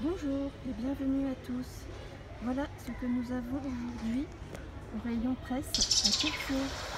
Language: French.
Bonjour et bienvenue à tous. Voilà ce que nous avons aujourd'hui au rayon presse à Carrefour.